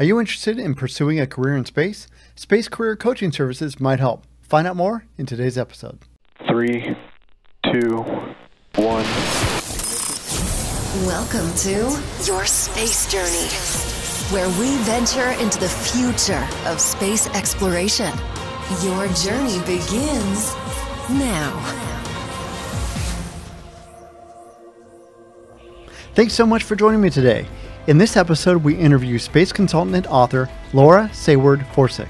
Are you interested in pursuing a career in space? Space Career Coaching Services might help. Find out more in today's episode. Three, two, one. Welcome to Your Space Journey, where we venture into the future of space exploration. Your journey begins now. Thanks so much for joining me today. In this episode, we interview space consultant and author Laura Seward Forczyk.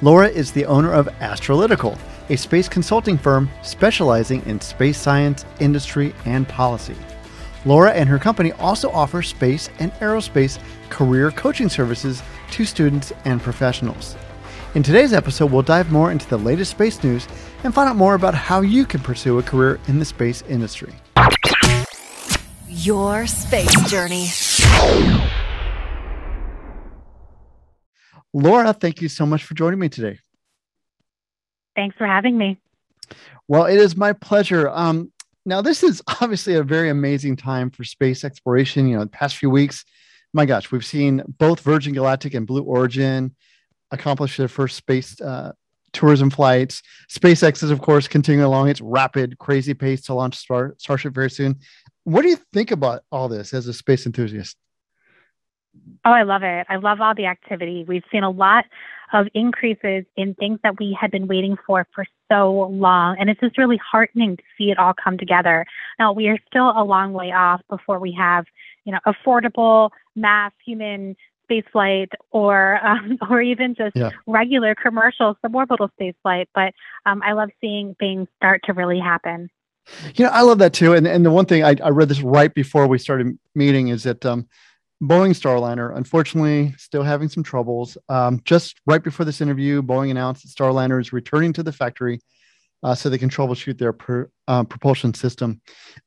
Laura is the owner of Astralytical, a space consulting firm specializing in space science, industry, and policy. Laura and her company also offer space and aerospace career coaching services to students and professionals. In today's episode, we'll dive more into the latest space news and find out more about how you can pursue a career in the space industry. Your space journey. Laura, thank you so much for joining me today. Thanks for having me. Well, it is my pleasure. Um, now, this is obviously a very amazing time for space exploration. You know, the past few weeks, my gosh, we've seen both Virgin Galactic and Blue Origin accomplish their first space uh, tourism flights. SpaceX is, of course, continuing along its rapid, crazy pace to launch Star- Starship very soon. What do you think about all this as a space enthusiast? Oh, I love it. I love all the activity. We've seen a lot of increases in things that we had been waiting for for so long. And it's just really heartening to see it all come together. Now, we are still a long way off before we have, you know, affordable mass human spaceflight or um, or even just yeah. regular commercial suborbital spaceflight. But um, I love seeing things start to really happen. You know, I love that too. And and the one thing I, I read this right before we started meeting is that um, Boeing Starliner, unfortunately, still having some troubles. Um, just right before this interview, Boeing announced that Starliner is returning to the factory uh, so they can troubleshoot their uh, propulsion system.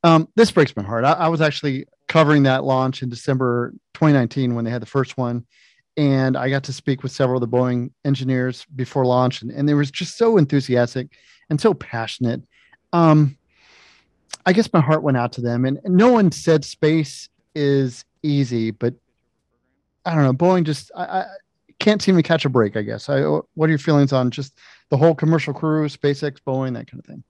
Um, this breaks my heart. I, I, was actually covering that launch in December 2019 when they had the first one. And I got to speak with several of the Boeing engineers before launch, and, and they were just so enthusiastic and so passionate. Um, I guess my heart went out to them. And, and no one said space is easy, but I don't know. Boeing just I, I can't seem to catch a break. I guess. I, what are your feelings on just the whole commercial crew, SpaceX, Boeing, that kind of thing?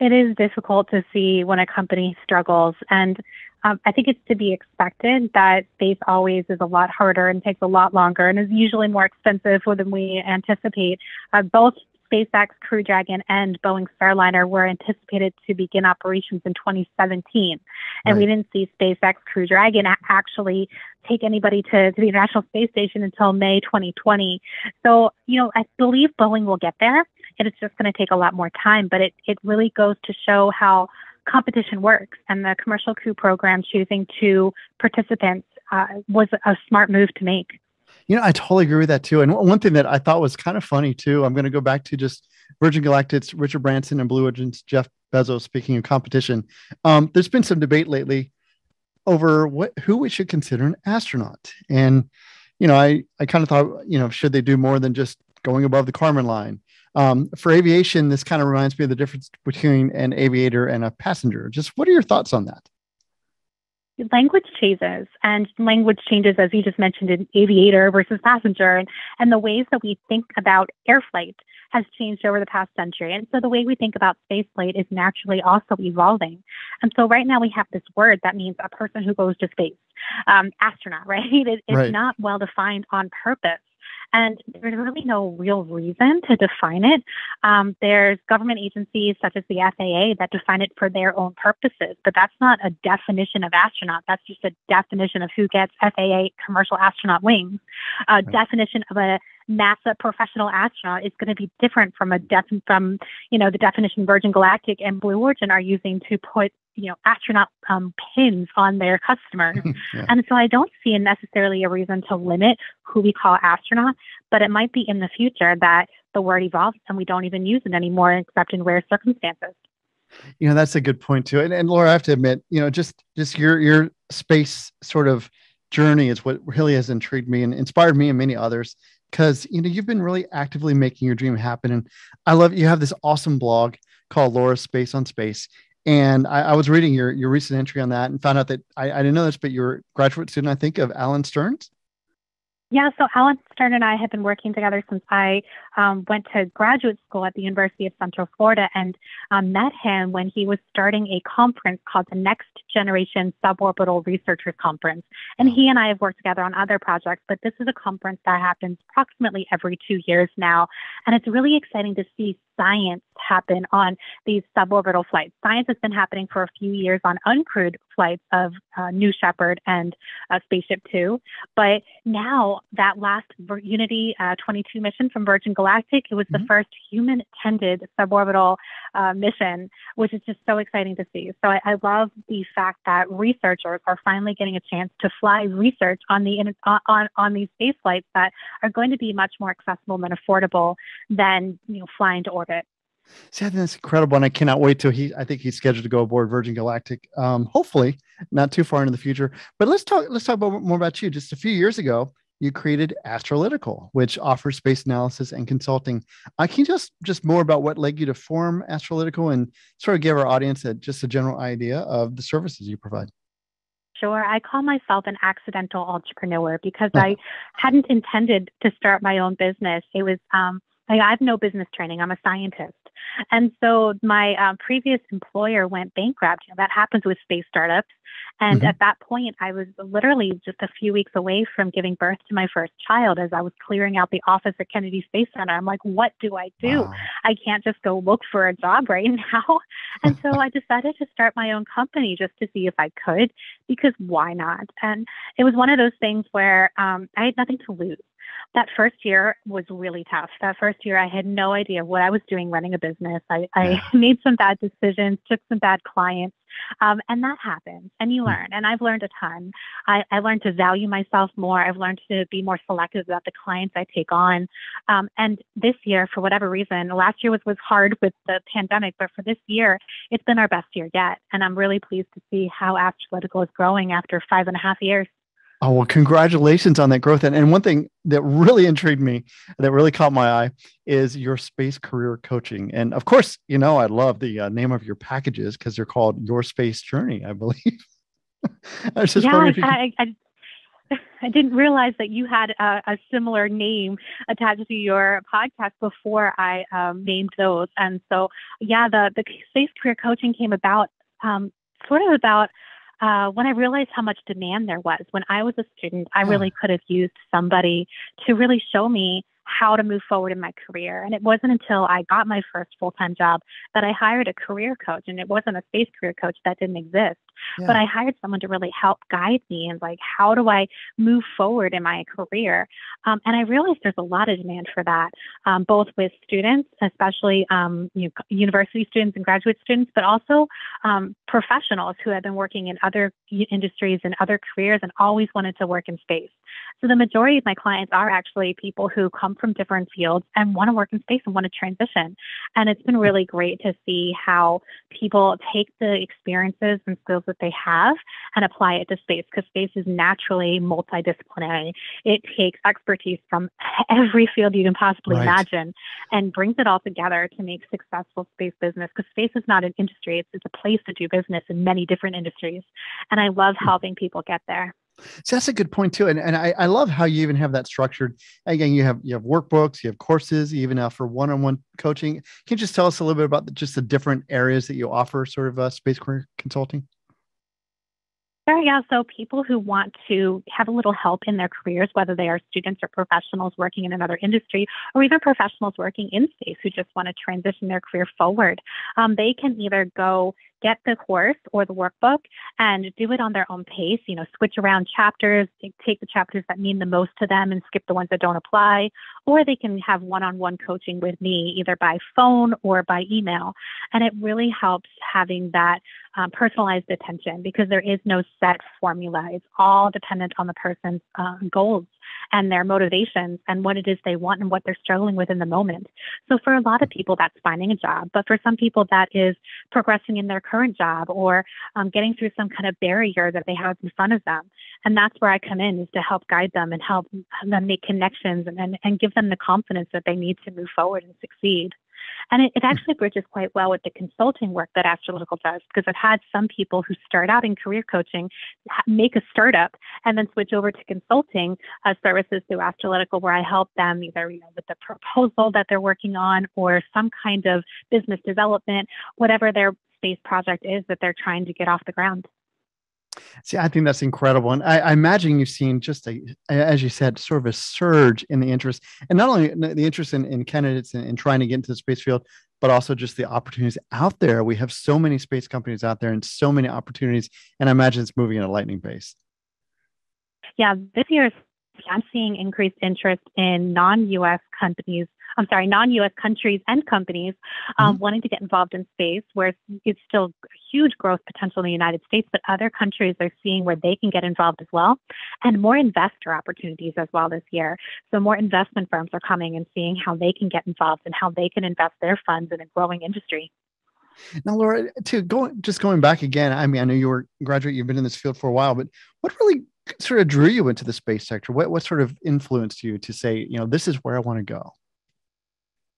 It is difficult to see when a company struggles, and um, I think it's to be expected that space always is a lot harder and takes a lot longer and is usually more expensive than we anticipate. Uh, both SpaceX Crew Dragon and Boeing Starliner were anticipated to begin operations in 2017. And right. we didn't see SpaceX Crew Dragon actually take anybody to, to the International Space Station until May 2020. So, you know, I believe Boeing will get there. And it's just going to take a lot more time, but it, it really goes to show how competition works and the commercial crew program choosing two participants uh, was a smart move to make. You know, I totally agree with that too. And one thing that I thought was kind of funny too, I'm going to go back to just Virgin Galactic's Richard Branson and Blue Origin's Jeff Bezos. Speaking of competition, um, there's been some debate lately over what who we should consider an astronaut. And you know, I I kind of thought, you know, should they do more than just going above the Kármán line? Um, for aviation, this kind of reminds me of the difference between an aviator and a passenger. Just what are your thoughts on that? Language changes and language changes as you just mentioned in aviator versus passenger and, and the ways that we think about air flight has changed over the past century. And so the way we think about space flight is naturally also evolving. And so right now we have this word that means a person who goes to space. Um, astronaut right? It, it's right. not well defined on purpose and there's really no real reason to define it. Um, there's government agencies such as the FAA that define it for their own purposes, but that's not a definition of astronaut. That's just a definition of who gets FAA commercial astronaut wings. A right. definition of a NASA professional astronaut is going to be different from a def- from you know the definition Virgin Galactic and Blue Origin are using to put you know astronaut um, pins on their customers. yeah. And so I don't see necessarily a reason to limit who we call astronaut, but it might be in the future that the word evolves and we don't even use it anymore except in rare circumstances. You know that's a good point too. And, and Laura, I have to admit, you know, just just your your space sort of journey is what really has intrigued me and inspired me and many others because you know you've been really actively making your dream happen and i love you have this awesome blog called laura's space on space and I, I was reading your your recent entry on that and found out that I, I, didn't know this but you're a graduate student i think of alan Stern's Yeah, so Alan Stern and I have been working together since I um, went to graduate school at the University of Central Florida and um, met him when he was starting a conference called the Next Generation Suborbital Researchers Conference. And he and I have worked together on other projects, but this is a conference that happens approximately every two years now. And it's really exciting to see science happen on these suborbital flights. Science has been happening for a few years on uncrewed flights of uh, New Shepard and uh, Spaceship Two, but now that last Unity uh, 22 mission from Virgin Galactic, it was mm-hmm. the first human-tended suborbital uh, mission, which is just so exciting to see. So I, I, love the fact that researchers are finally getting a chance to fly research on the on on these space flights that are going to be much more accessible and affordable than you know flying to orbit. See, I think that's incredible, and I cannot wait till he. I think he's scheduled to go aboard Virgin Galactic. Um, hopefully, not too far into the future. But let's talk. Let's talk about more about you. Just a few years ago, you created Astralytical, which offers space analysis and consulting. I uh, can you just just more about what led you to form Astralytical and sort of give our audience a, just a general idea of the services you provide. Sure. I call myself an accidental entrepreneur because I hadn't intended to start my own business. It was um, I have no business training. I'm a scientist. And so my um, previous employer went bankrupt. You know, that happens with space startups. And mm-hmm. at that point, I was literally just a few weeks away from giving birth to my first child as I was clearing out the office at Kennedy Space Center. I'm like, what do I do? Wow. I can't just go look for a job right now. And so I decided to start my own company just to see if I could, because why not? And it was one of those things where um, I had nothing to lose that first year was really tough. That first year, I had no idea what I was doing running a business. I, I made some bad decisions, took some bad clients, um, and that happens. And you hmm. learn. And I've learned a ton. I, I learned to value myself more. I've learned to be more selective about the clients I take on. Um, and this year, for whatever reason, last year was was hard with the pandemic, but for this year, it's been our best year yet. And I'm really pleased to see how Astralytical is growing after five and a half years. Oh, well, congratulations on that growth. And, and one thing that really intrigued me, that really caught my eye, is your space career coaching. And of course, you know, I love the uh, name of your packages because they're called Your Space Journey, I believe. I was just yeah, wondering. I, I, I, didn't realize that you had a, a, similar name attached to your podcast before I um, named those. And so, yeah, the, the space career coaching came about um, sort of about uh, when I realized how much demand there was. When I was a student, I really could have used somebody to really show me how to move forward in my career. And it wasn't until I got my first full time job that I hired a career coach. And it wasn't a space career coach that didn't exist. Yeah. But I hired someone to really help guide me and like, how do I move forward in my career? Um, and I realized there's a lot of demand for that, um, both with students, especially um, you know, university students and graduate students, but also um, professionals who have been working in other industries and other careers and always wanted to work in space. So the majority of my clients are actually people who come from different fields and want to work in space and want to transition. And it's been really great to see how people take the experiences and skills that they have and apply it to space because space is naturally multidisciplinary. It takes expertise from every field you can possibly right. imagine and brings it all together to make successful space business because space is not an industry, it's, it's a place to do business in many different industries. And I love hmm. helping people get there. So that's a good point too, and and I, I love how you even have that structured. Again, you have you have workbooks, you have courses, even uh, for one-on-one coaching. Can you just tell us a little bit about the, just the different areas that you offer, sort of uh, space career consulting? Yeah. So people who want to have a little help in their careers, whether they are students or professionals working in another industry, or even professionals working in space who just want to transition their career forward, um, they can either go get the course or the workbook and do it on their own pace. You know, switch around chapters, take the chapters that mean the most to them and skip the ones that don't apply. Or they can have one on one coaching with me either by phone or by email. And it really helps having that um, personalized attention because there is no set formula. It's all dependent on the person's uh, goals and their motivations and what it is they want and what they're struggling with in the moment. So for a lot of people, that's finding a job, but for some people, that is progressing in their current job or um, getting through some kind of barrier that they have in front of them. And that's where I come in is to help guide them and help them make connections and, and, and give them the confidence that they need to move forward and succeed. And it, it actually bridges quite well with the consulting work that Astralytical does because I've had some people who start out in career coaching make a startup and then switch over to consulting uh, services through Astralytical, where I help them either you know, with the proposal that they're working on or some kind of business development, whatever their space project is that they're trying to get off the ground. See, I think that's incredible. And I, I, imagine you've seen just a, as you said, sort of a surge in the interest, and not only the interest in, in candidates and, trying to get into the space field, but also just the opportunities out there. We have so many space companies out there and so many opportunities. And I imagine it's moving at a lightning pace. Yeah, this year I'm seeing increased interest in non-U.S. companies I'm sorry, non-U.S. countries and companies um, mm-hmm. wanting to get involved in space, where it's still huge growth potential in the United States, but other countries are seeing where they can get involved as well, and more investor opportunities as well this year. So more investment firms are coming and seeing how they can get involved and how they can invest their funds in a growing industry. Now, Laura, to go just going back again, I mean, I know you were a graduate, you've been in this field for a while, but what really sort of drew you into the space sector? What what sort of influenced you to say, you know, this is where I want to go?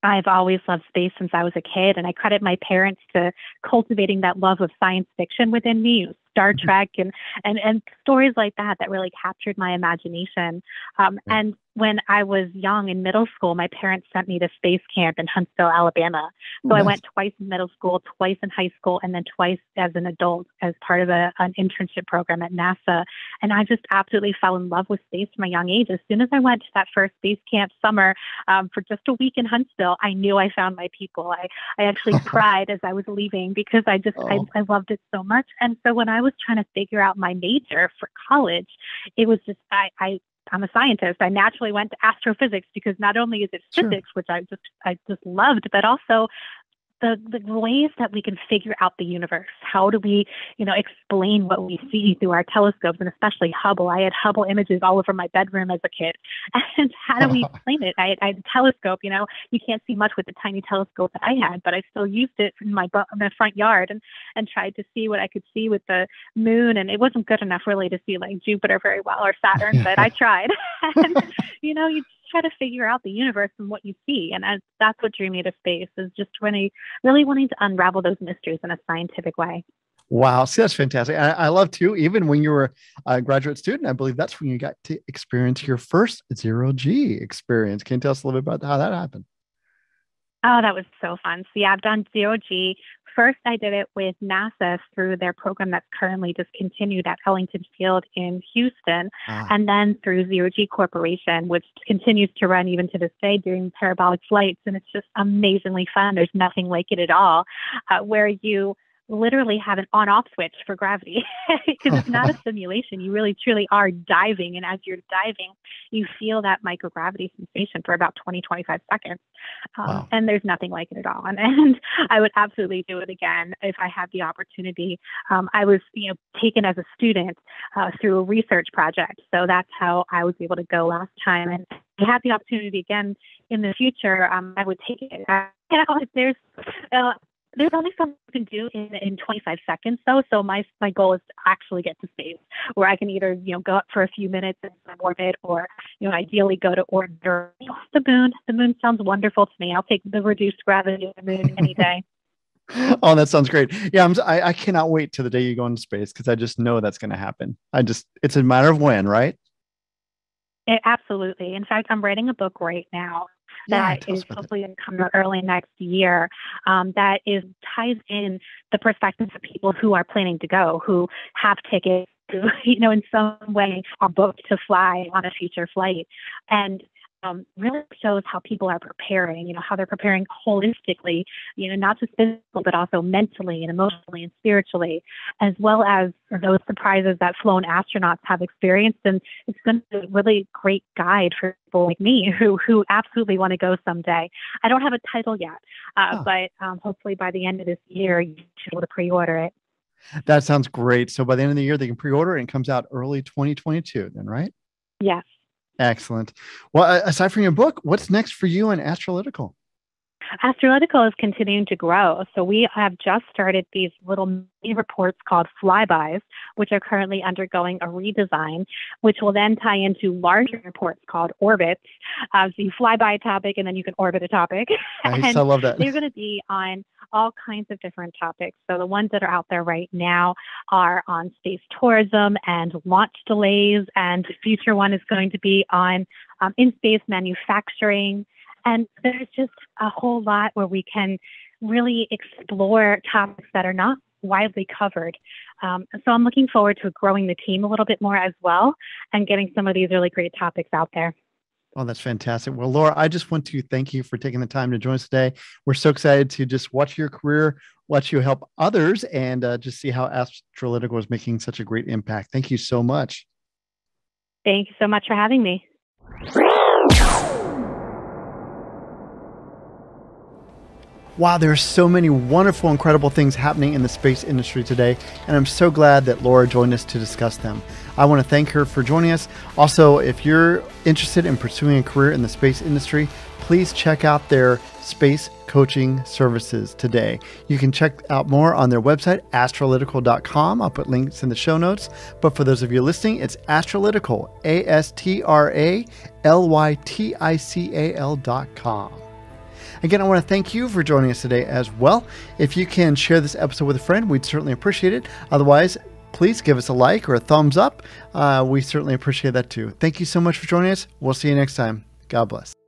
I've always loved space since I was a kid, and I credit my parents to cultivating that love of science fiction within me. Star mm-hmm. Trek and and and stories like that that really captured my imagination. Um, and when I was young in middle school, my parents sent me to space camp in Huntsville, Alabama. So nice. I went twice in middle school, twice in high school, and then twice as an adult as part of a, an internship program at NASA. And I just absolutely fell in love with space from a young age. As soon as I went to that first space camp summer um, for just a week in Huntsville, I knew I found my people. I, I actually cried as I was leaving because I just, oh. I, I loved it so much. And so when I was trying to figure out my major for college, it was just, I, I I'm a scientist. I naturally went to astrophysics because not only is it sure. physics, which I just I just loved, but also the, the ways that we can figure out the universe. How do we, you know, explain what we see through our telescopes and especially Hubble? I had Hubble images all over my bedroom as a kid. And how do we explain it? I, I had a telescope, you know, you can't see much with the tiny telescope that I had, but I still used it in my, in my front yard and, and tried to see what I could see with the moon. And it wasn't good enough really to see like Jupiter very well or Saturn, but I tried. and, you know, you try to figure out the universe and what you see. And as, that's what drew me to space is just really, really wanting to unravel those mysteries in a scientific way. Wow, see, that's fantastic. I, I, love too. Even when you were a graduate student, I believe that's when you got to experience your first zero G experience. Can you tell us a little bit about how that happened? Oh, that was so fun. So yeah, I've done zero G First, I did it with NASA through their program that's currently discontinued at Ellington Field in Houston, ah. and then through Zero G Corporation, which continues to run even to this day during parabolic flights. And it's just amazingly fun. There's nothing like it at all, uh, where you literally have an on off switch for gravity because it's not a simulation. You really truly are diving. And as you're diving, you feel that microgravity sensation for about 20, 25 seconds. Um, wow. And there's nothing like it at all. And, and I would absolutely do it again if I had the opportunity. Um, I was, you know, taken as a student uh, through a research project. So that's how I was able to go last time. And I had the opportunity again in the future, um, I would take it. Uh, you know, there's uh, there's only something you can do in, in 25 seconds though. So my my goal is to actually get to space where I can either, you know, go up for a few minutes in orbit or, you know, ideally go to orbit or you know, the moon. The moon sounds wonderful to me. I'll take the reduced gravity of the moon any day. oh, that sounds great. Yeah, I'm, I, I cannot wait till the day you go into space because I just know that's going to happen. I just, it's a matter of when, right? It, absolutely. In fact, I'm writing a book right now that yeah, is hopefully going to come early next year um, that is ties in the perspectives of people who are planning to go, who have tickets, who, you know, in some way are booked to fly on a future flight. And um, really shows how people are preparing, you know, how they're preparing holistically, you know, not just physical, but also mentally and emotionally and spiritually, as well as those surprises that flown astronauts have experienced. And it's going to be a really great guide for people like me who, who absolutely want to go someday. I don't have a title yet, uh, oh. but um, hopefully by the end of this year, you should be able to pre order it. That sounds great. So by the end of the year, they can pre order and it comes out early 2022, then, right? Yes. Excellent. Well, aside from your book, what's next for you in Astralytical? Astralytical is continuing to grow. So we have just started these little mini reports called flybys, which are currently undergoing a redesign, which will then tie into larger reports called orbits. Uh, so you fly by a topic and then you can orbit a topic. Nice. I love that. They're going to be on all kinds of different topics. So the ones that are out there right now are on space tourism and launch delays, and the future one is going to be on um, in space manufacturing. And there's just a whole lot where we can really explore topics that are not widely covered. Um, so I'm looking forward to growing the team a little bit more as well and getting some of these really great topics out there. Oh, that's fantastic. Well, Laura, I just want to thank you for taking the time to join us today. We're so excited to just watch your career, watch you help others, and uh, just see how Astralytical is making such a great impact. Thank you so much. Thank you so much for having me. Wow, there are so many wonderful, incredible things happening in the space industry today, and I'm so glad that Laura joined us to discuss them. I want to thank her for joining us. Also, if you're interested in pursuing a career in the space industry, please check out their space coaching services today. You can check out more on their website, astralytical.com. I'll put links in the show notes. But for those of you listening, it's astralytical, A S T R A L Y T I C A L.com. Again, I want to thank you for joining us today as well. If you can share this episode with a friend, we'd certainly appreciate it. Otherwise, please give us a like or a thumbs up. Uh, we certainly appreciate that too. Thank you so much for joining us. We'll see you next time. God bless.